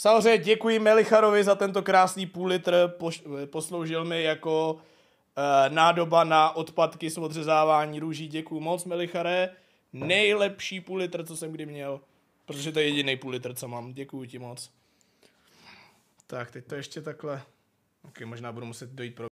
Samozřejmě děkuji Melicharovi za tento krásný půl litr, poš- posloužil mi jako eh, nádoba na odpadky z odřezávání růží. Děkuji moc, Melichare. Nejlepší půl litr, co jsem kdy měl, protože to je jediný půl litr, co mám. Děkuji ti moc. Tak, teď to ještě takhle. Ok, možná budu muset dojít pro